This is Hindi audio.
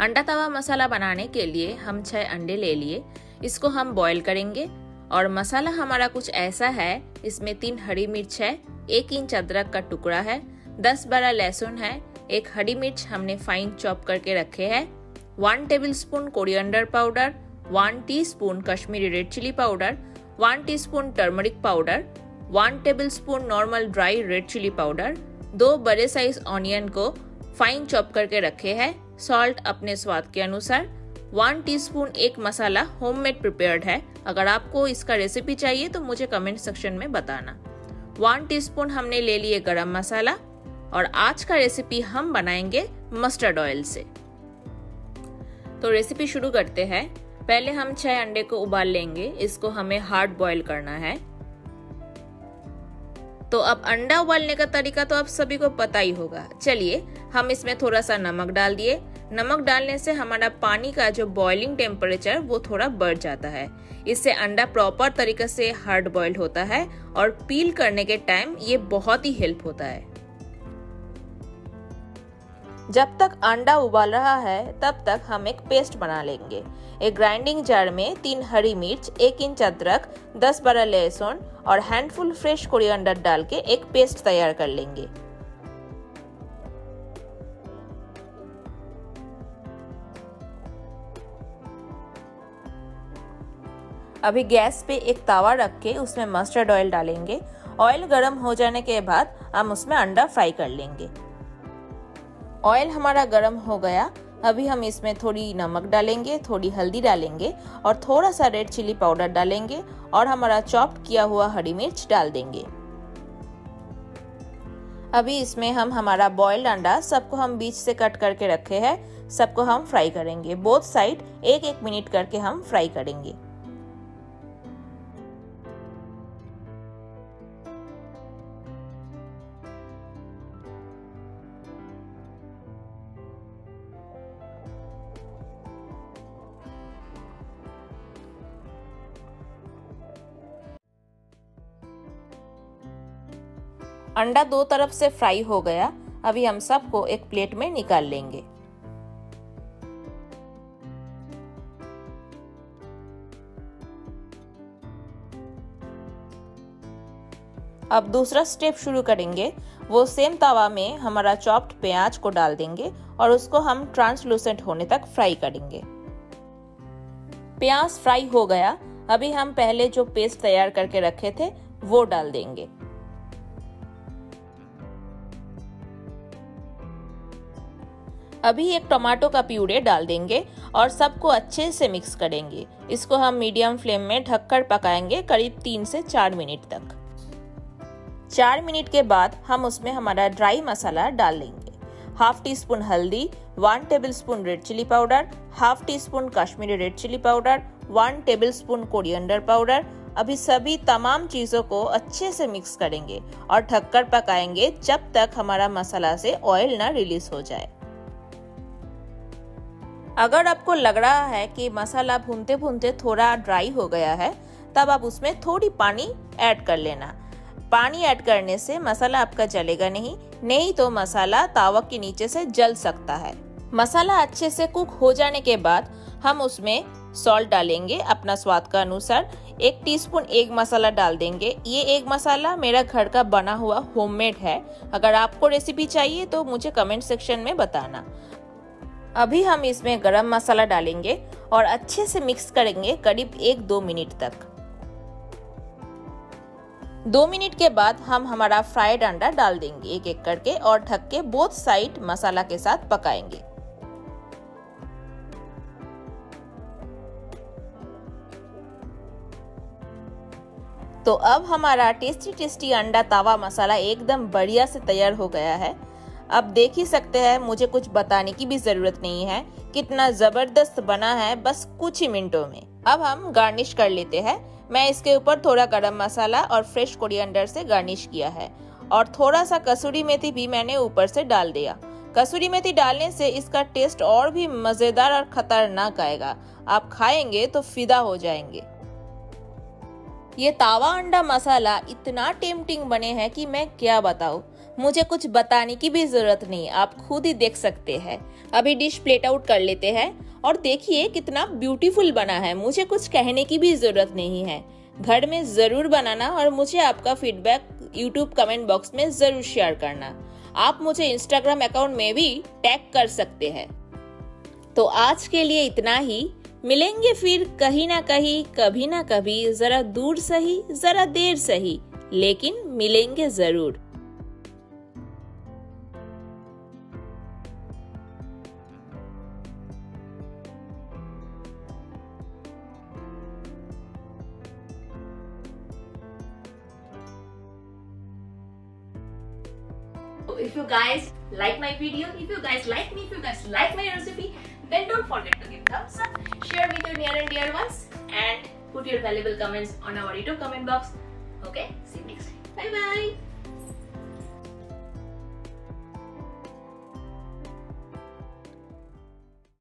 अंडा तवा मसाला बनाने के लिए हम छह अंडे ले लिए। इसको हम बॉईल करेंगे। और मसाला हमारा कुछ ऐसा है, इसमें तीन हरी मिर्च है, एक इंच अदरक का टुकड़ा है, दस बारह लहसुन है, एक हरी मिर्च हमने फाइन चॉप करके रखे है one tablespoon coriander powder one teaspoon Kashmiri red chilli powder one teaspoon turmeric powder one tablespoon normal dry red chilli powder दो बड़े साइज़ ऑनियन को फाइन चॉप करके रखे हैं सॉल्ट अपने स्वाद के अनुसार। वन टीस्पून एक मसाला होममेड प्रिपेयर्ड है। अगर आपको इसका रेसिपी चाहिए तो मुझे कमेंट सेक्शन में बताना। वन टीस्पून हमने ले लिए गरम मसाला और आज का रेसिपी हम बनाएँगे मस्टर्ड ऑयल से। तो रेसिपी शुरू करते हैं। पहले हम छह अंडे को उबाल लेंगे। इसको हमें हार्ड बॉईल करना है। तो अब अंडा उबालने का तरीका तो आप सभी को पता ही होगा। चलिए, हम इसमें थोड़ा सा नमक डाल दिए। नमक डालने से हमारा पानी का जो बॉइलिंग टेम्परेचर वो थोड़ा बढ़ जाता है। इससे अंडा प्रॉपर तरीके से हार्ड बॉइल्ड होता है और पील करने के टाइम ये बहुत ही हेल्प होता है। जब तक अंडा उबाल रहा है, तब तक हम एक पेस्ट बना लेंगे। एक ग्राइंडिंग जार में तीन हरी मिर्च, एक इंच अदरक, दस बारह लहसुन और हैंडफुल फ्रेश कोरिएंडर डाल के एक पेस्ट तैयार कर लेंगे। अभी गैस पे एक तावा रख के उसमें मस्टर्ड ऑयल डालेंगे। ऑयल गर्म हो जाने के बाद हम उसमें अंडा फ्राई कर लेंगे। ऑयल हमारा गर्म हो गया। अभी हम इसमें थोड़ी नमक डालेंगे, थोड़ी हल्दी डालेंगे और थोड़ा सा रेड चिली पाउडर डालेंगे और हमारा चॉप्ड किया हुआ हरी मिर्च डाल देंगे। अभी इसमें हम हमारा बॉइल्ड अंडा सबको हम बीच से कट करके रखे हैं, सबको हम फ्राई करेंगे। बोथ साइड एक एक मिनट करके हम फ्राई करेंगे। अंडा दो तरफ़ से फ्राई हो गया। अभी हम सबको एक प्लेट में निकाल लेंगे। अब दूसरा स्टेप शुरू करेंगे। वो सेम तवा में हमारा चॉप्ड प्याज को डाल देंगे और उसको हम ट्रांसलूसेंट होने तक फ्राई करेंगे। प्याज फ्राई हो गया। अभी हम पहले जो पेस्ट तैयार करके रखे थे, वो डाल देंगे। अभी एक टमाटो का प्यूरे डाल देंगे और सबको अच्छे से मिक्स करेंगे। इसको हम मीडियम फ्लेम में ढककर पकाएँगे करीब तीन से चार मिनट तक। चार मिनट के बाद हम उसमें हमारा ड्राई मसाला डाल लेंगे। हाफ़ टी स्पून हल्दी, one tablespoon red chilli powder, half teaspoon Kashmiri red chilli powder, one tablespoon coriander powder. अभी सभी तमाम चीज़ों को अच्छे से मिक्स करेंगे और ढककर पकाएँगे जब तक हमारा मसाला से ऑयल ना रिलीज़ हो जाए। अगर आपको लग रहा है कि मसाला भूनते भूनते थोड़ा ड्राई हो गया है, तब आप उसमें थोड़ी पानी ऐड कर लेना। पानी ऐड करने से मसाला आपका जलेगा नहीं नहीं तो मसाला तावा के नीचे से जल सकता है। मसाला अच्छे से कुक हो जाने के बाद हम उसमें सॉल्ट डालेंगे अपना स्वाद का अनुसार। एक टीस्पून एग मसाला डाल देंगे। ये एग मसाला मेरा घर का बना हुआ होममेड है। अगर आपको रेसिपी चाहिए तो मुझे कमेंट सेक्शन में बताना। अभी हम इसमें गरम मसाला डालेंगे और अच्छे से मिक्स करेंगे करीब एक दो मिनट तक। दो मिनट के बाद हम हमारा फ्राइड अंडा डाल देंगे एक एक करके और ढक के बोथ साइड मसाला के साथ पकाएँगे। तो अब हमारा टेस्टी टेस्टी अंडा तावा मसाला एकदम बढ़िया से तैयार हो गया है। अब देख ही सकते हैं, मुझे कुछ बताने की भी ज़रूरत नहीं है। कितना ज़बरदस्त बना है, बस कुछ ही मिनटों में। अब हम गार्निश कर लेते हैं। मैं इसके ऊपर थोड़ा गरम मसाला और फ्रेश कोरिएंडर से गार्निश किया है। और थोड़ा सा कसूरी मेथी भी मैंने ऊपर से डाल दिया। कसूरी मेथी डालने से इसका टेस्ट और भी मज़ेदार और खतरनाक आएगा। आप खाएँगे तो फिदा हो जाएँगे। ये तावा अंडा मसाला इतना टेम्पटिंग बने हैं कि मैं क्या बताऊँ। मुझे कुछ बताने की भी ज़रूरत नहीं, आप खुद ही देख सकते हैं। अभी डिश प्लेट आउट कर लेते हैं और देखिए कितना ब्यूटीफुल बना है। मुझे कुछ कहने की भी ज़रूरत नहीं है। घर में ज़रूर बनाना और मुझे आपका फीडबैक यूट्यूब कमेंट बॉक्स में ज़रूर शेयर करना। आप मुझे इंस्टाग्राम अकाउंट में भी टैग कर सकते हैं। तो आज के लिए इतना ही। मिलेंगे फिर कहीं ना कहीं, कभी ना कभी, जरा दूर सही, जरा देर सही। लेकिन मिलेंगे ज़रूर। If you guys like my video, if you guys like me, if you guys like my recipe, then don't forget to give thumbs up, share with your near and dear ones, and put your valuable comments on our YouTube comment box. Okay, see you next time.